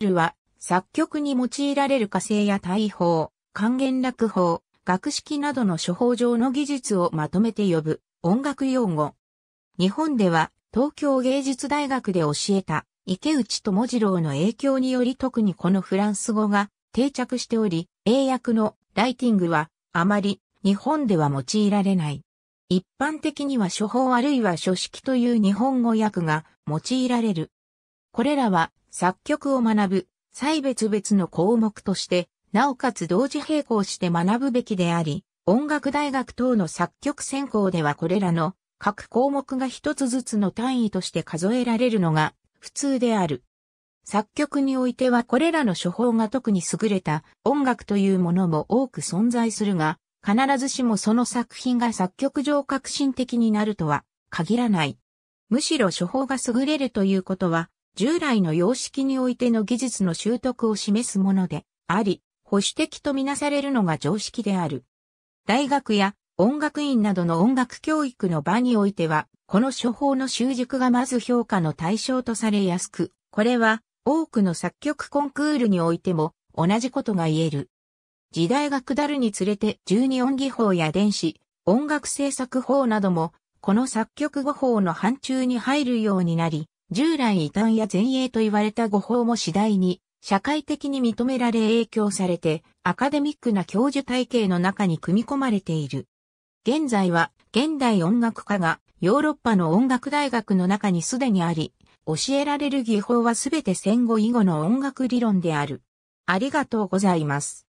ルは作曲に用いられる火星や大砲、還元落法、学式などの処方上の技術をまとめて呼ぶ音楽用語。日本では東京芸術大学で教えた池内智次郎の影響により特にこのフランス語が定着しており、英訳のライティングはあまり日本では用いられない。一般的には処方あるいは書式という日本語訳が用いられる。これらは作曲を学ぶ際別々の項目として、なおかつ同時並行して学ぶべきであり、音楽大学等の作曲専攻ではこれらの各項目が一つずつの単位として数えられるのが普通である。作曲においてはこれらの処方が特に優れた音楽というものも多く存在するが、必ずしもその作品が作曲上革新的になるとは限らない。むしろ処方が優れるということは、従来の様式においての技術の習得を示すものであり、保守的とみなされるのが常識である。大学や音楽院などの音楽教育の場においては、この処方の習熟がまず評価の対象とされやすく、これは多くの作曲コンクールにおいても同じことが言える。時代が下るにつれて12音技法や電子、音楽制作法なども、この作曲語法の範疇に入るようになり、従来異端や前衛と言われた語法も次第に社会的に認められ影響されてアカデミックな教授体系の中に組み込まれている。現在は現代音楽家がヨーロッパの音楽大学の中にすでにあり、教えられる技法はすべて戦後以後の音楽理論である。ありがとうございます。